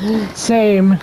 Same.